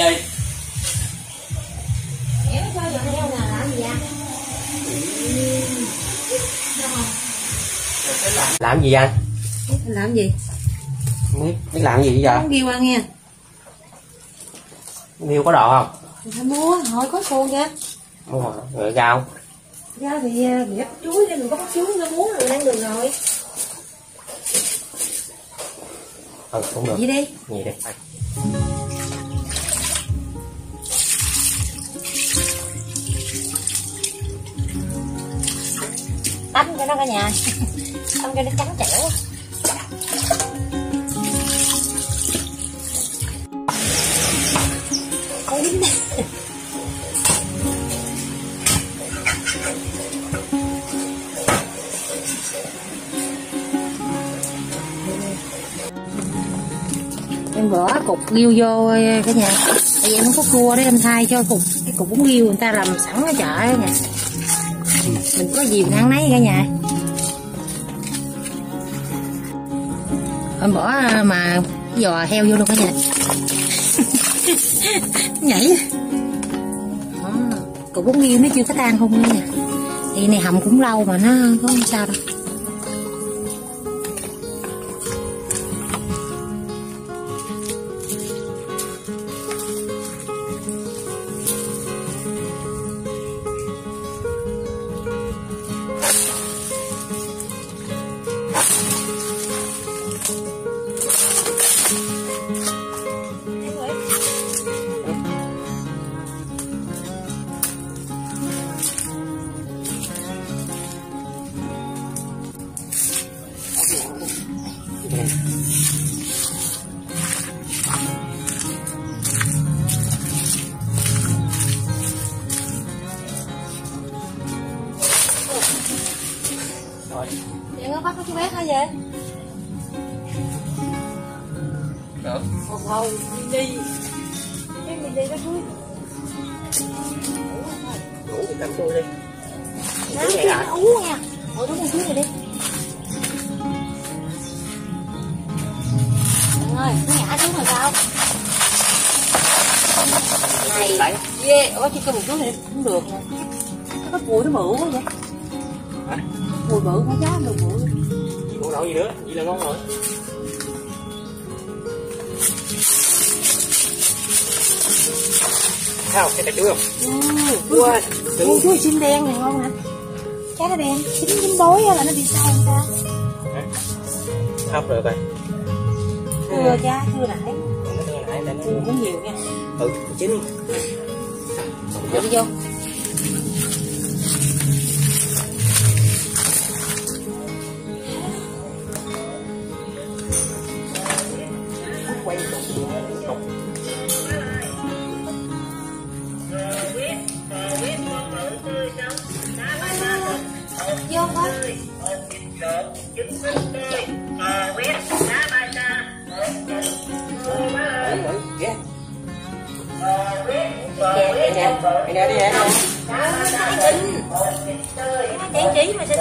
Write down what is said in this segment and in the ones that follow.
chơi giờ heo nè làm gì vậy? làm gì anh Làm gì? biết biết làm gì bây giờ Không ghi qua nghe. Miêu có đồ không Phải mua, hỏi có cô nha. mua hả? rồi rau Ra thì à, bị bắt chuối mình có bắt chuối nó muốn rồi đang được rồi. ừ cũng được Gì đi? gì đi nó cả nhà. Tắm cho nó trắng trẻo. Dính em bỏ cục riêu vô cả nhà. Tại vì em không có cua để em thay cho cục. Cái cục bún riêu người ta làm sẵn ở chợ nha mình có gì mình ăn nấy, cả nhà. Bỏ à, mà giò heo vô luôn cả nhà. Nhảy Đó, cục bún ghiêu nó chưa có tan không nha thì này hầm cũng lâu mà nó không sao đâu Bắt chú bé hả vậy? được Hồng hồng đi. Cái mình đi nó cuối đủ thì cầm tôi đi. Nó kia nó ú nha. Ôi đúng con chuối này đi. Trời ơi, nó ngã xuống rồi sao? Này, ghê, ủa chỉ cần một chuối này cũng được. Nè Nó có mùi nó bự quá vậy? Mùi bự quá giá được bự. Không nổi gì nữa? Vậy là ngon rồi. Không? Cái trái chuối không? Ừ, Wow, chuối chim đen này ngon nè Trái nó đen, chín chín bối là nó bị sao không ta? hấp rồi. Coi Thưa cha, thưa nãy nó nghe nãy Thưa nhiều nha. Ừ chín. Đựng vô Ghé. Đi nè, đi nè, đi nè. Trang trí mà xin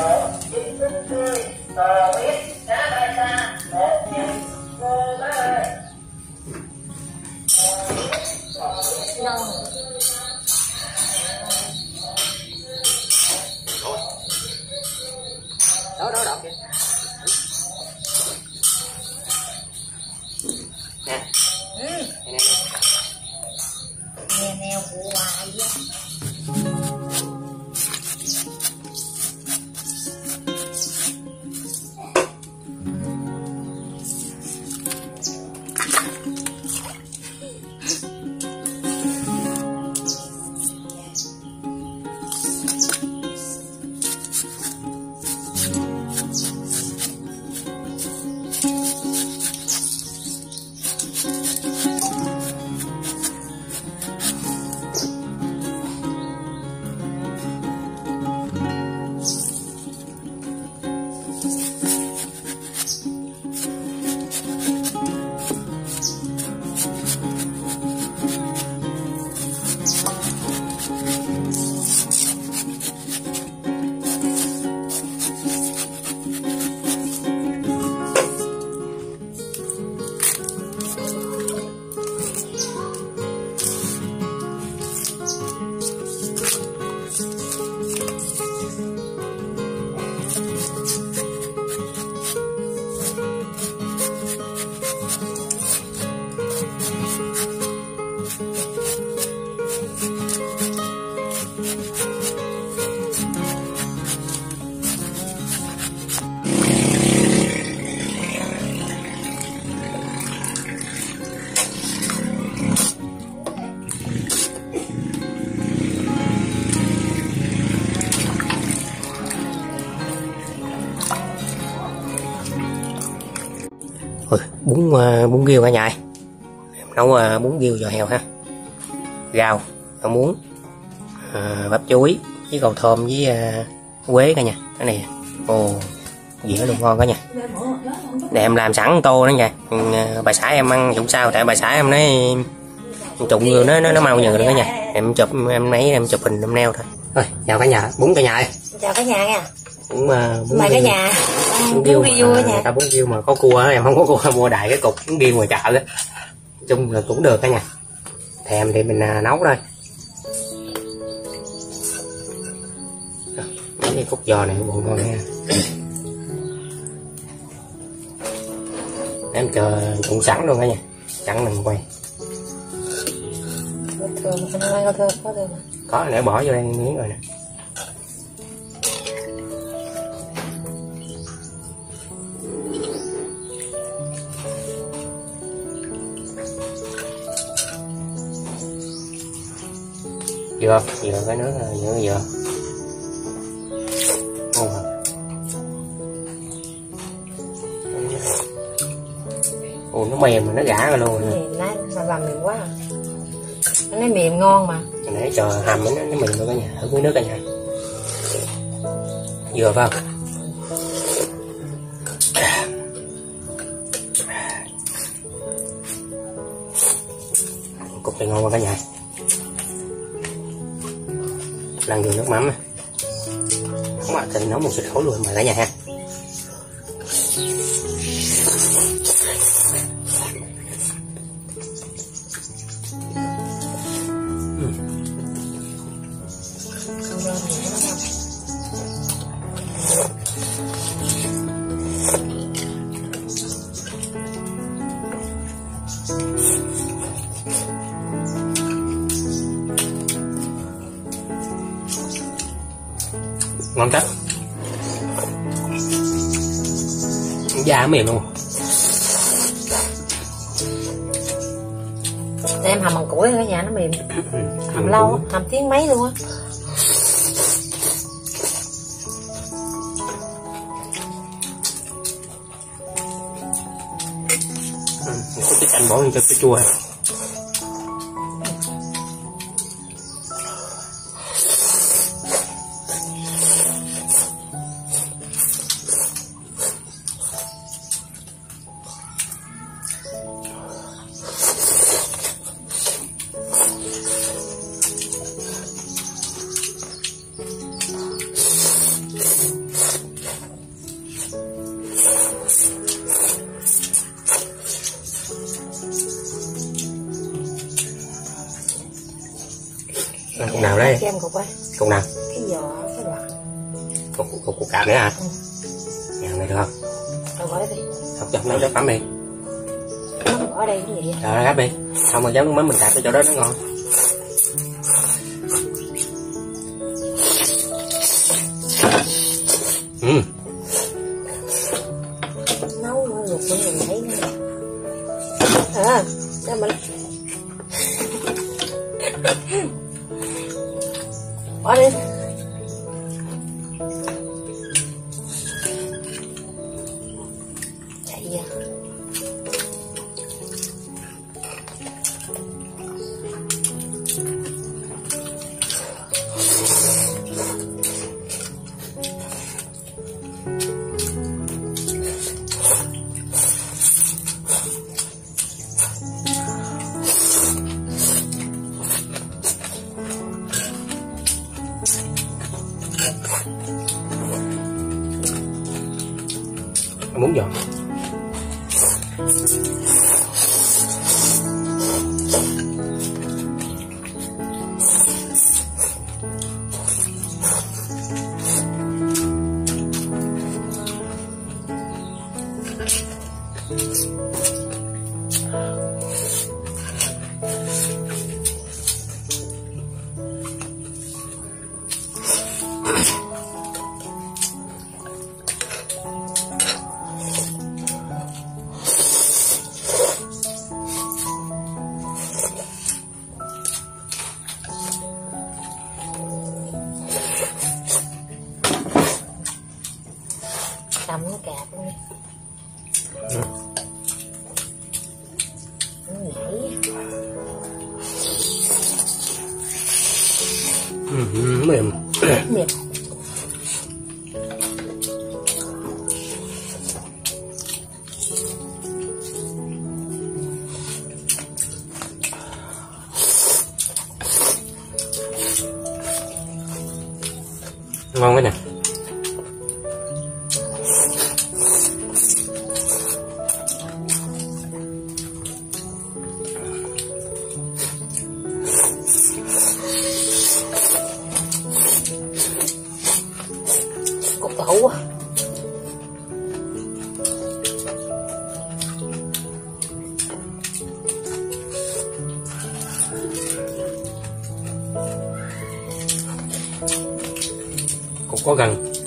bún ờ, bún riêu cả nhà ơi. Em nấu ờ, bún riêu giò heo ha. Rau rau muống à, bắp chuối với cầu thơm với à, quế cả nhà. Cái này ồ dĩa luôn ngon cả nhà. Để em làm sẵn tô đó nha. Ừ, bà xã em ăn cũng sao tại bà xã em nói trụng nó nó nó mau nhừ nữa cả nhà. Em chụp em lấy em chụp hình em neo thôi. Thôi chào cả nhà bún cả nhà ơi. Chào cả nhà nha. Bún uh, bún mời cả nhà bún riêu riêu cả mà nhà. ta bún riêu mà có cua em không có cua mua đại cái cục bún riêu ngoài chợ đó chung là cũng được cả nhà. Thèm thì mình à, nấu thôi. Cái cúc giò này bụng ngon nha em chờ cũng sẵn luôn cả nhà. Sẵn mình quay có ơi có có để bỏ vô đây miếng rồi nè dừa dừa cái nước này, dừa dừa ngon nó mềm mà nó gã ra luôn nè mềm lắm mà làm mềm quá à. nó mềm ngon mà. Để chờ hầm nó nó mềm luôn cả nhà thử muối nước cả nhà dừa phải không cục này ngon quá cả nhà đang dùng nước mắm. Không ạ thì nấu một xịt khối luôn mà cả nhà ha. Ngon chắc da mềm luôn Để em hầm bằng củi cả nhà nó mềm. Hầm lâu hầm tiếng mấy luôn á. Ừ, anh bỏ lên cho cái chua cục cục cục cạp nữa hả? Ừ. nhà này được không? Rồi bỏ đi. Học cho nấu nước mắm đi. Bỏ đây cái gì vậy? Rồi gắp đi. Không mà giống nước mắm mình cạp cái chỗ đó nó ngon muốn giòn. Ngon cái nè cũng có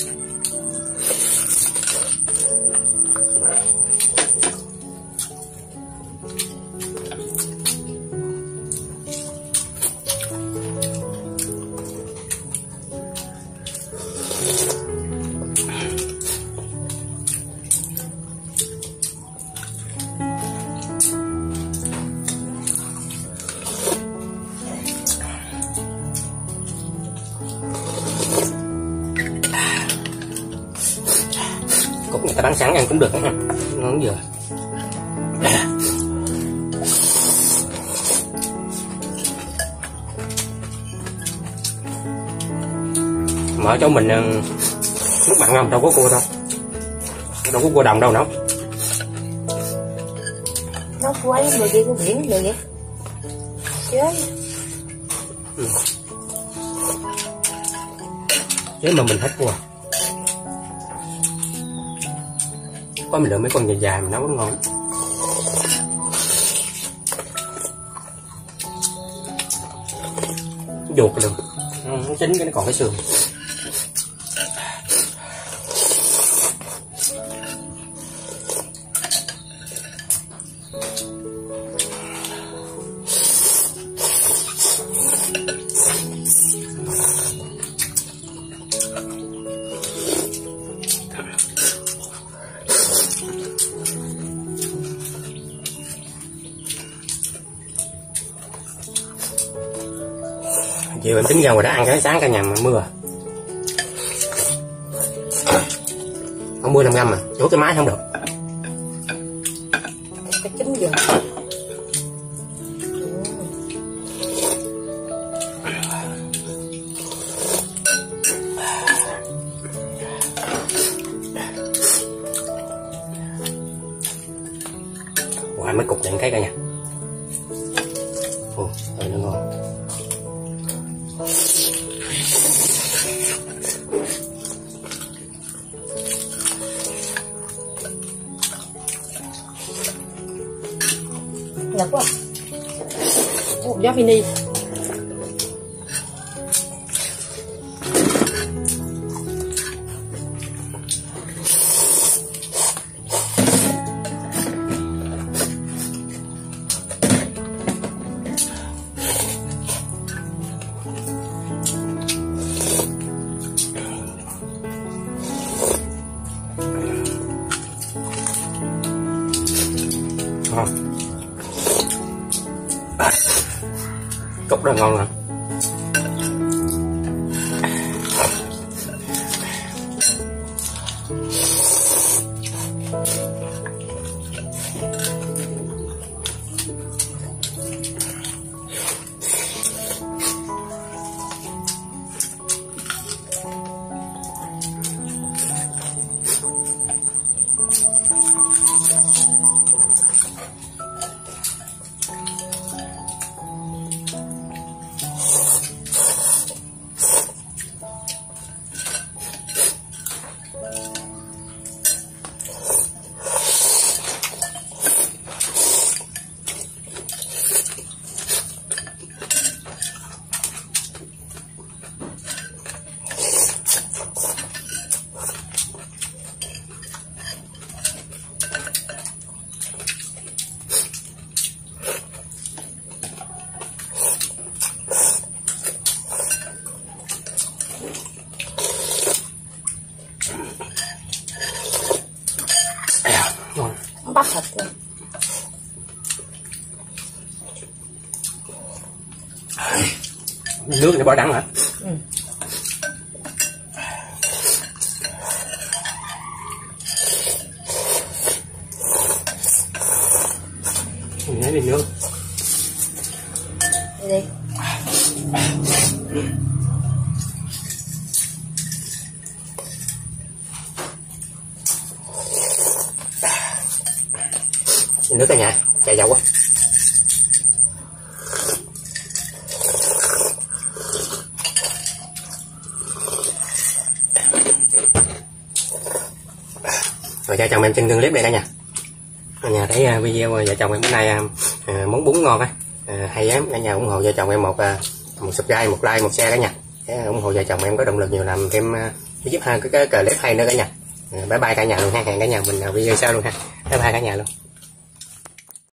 ta bán sẵn ăn cũng được ngon vừa mà ở chỗ mình ờ, nước mặn không? Đâu có cua đâu. Đâu có cua đồng đâu nữa nó quay người kia của biển rồi vậy? Chết. Nếu mà mình hết cua có mình lựa mấy con dài dài mình nấu rất ngon ruột luôn ừ, nó chín cái nó còn cái xương. Chiều em tính ra ngoài đó ăn cái sáng cả nhà mà mưa. Không mưa năm năm mà chỗ cái máy không được. Cái chín giờ ngoài mấy cục đèn cái cả nhà một gió cốc rất ngon nè bắt thật luôn, nước này bỏ đắng hả? Ừ. Nhớ đi nước. Nước cả nhà chạy dầu quá. Rồi vợ chồng em chân tương clip đây cả nhà. Cả nhà thấy à, video vợ chồng em bữa nay à, à món bún ngon á à, hay lắm. Cả nhà ủng hộ vợ chồng em một à, một subscribe một like một share cả nhà. Để ủng hộ vợ chồng em có động lực nhiều làm thêm giúp hai cái, cái clip hay nữa cả nhà. Bye bye cả nhà luôn ha. Hẹn cả nhà mình video sau luôn ha. Bye bye cả nhà luôn.